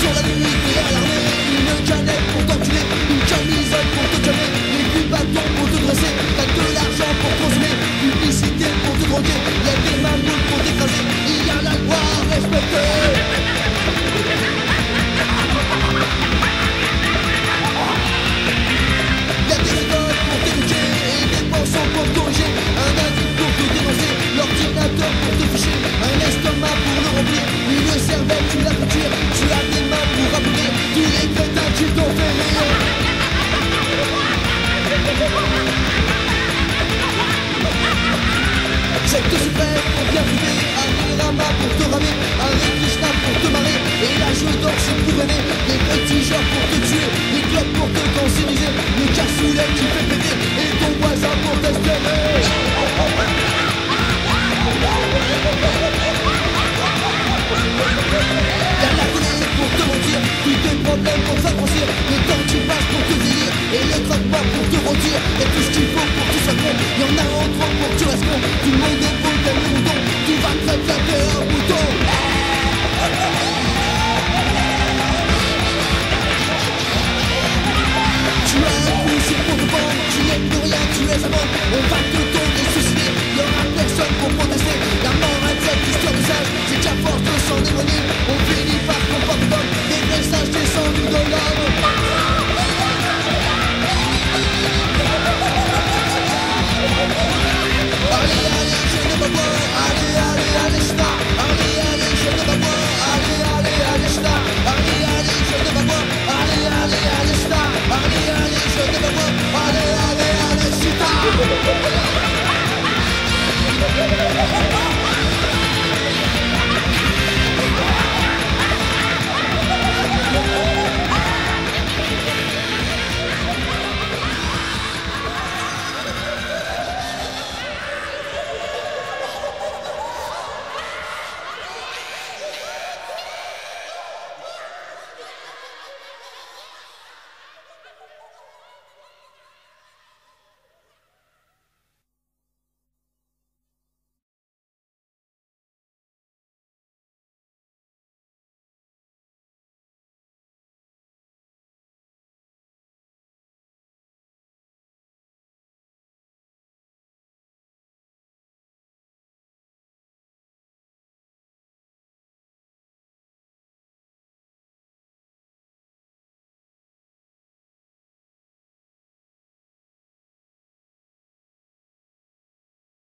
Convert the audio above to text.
Sur la nuit derrière l'armée Une canette pour t'enculer Une camisole pour te calmer Les plus bâtons pour te dresser. T'as de l'argent pour consommer Publicité pour te croquer Y'a des mamoules pour t'écraser. Il y a la loi à respecter. Pour corriger. Un avis pour te dénoncer L'ordinateur pour te ficher. Un estomac pour le remplir. Une cervelle tu la peux tuer Tu as des vous rappeler tous les pétards qu'ils t'ont fait rire. C'est que super pour bien fumer Un rama pour te ramer Un Krishna pour te marrer. Et la jeu d'or c'est pour aimer Des petits gens pour Et tout ce qu'il faut pour que tu sois con. Y'en a en toi pour que tu restes con. Tout le monde est beau comme le mouton Tu vas te faire taper un bouton. Tu as un pouce pour te vendre Tu n'es plus rien, tu es un vendre On va te tourner, suicider Y'aura personne pour protester. La mort à cette histoire de sage. C'est qu'à force de s'en éloigner. Hey!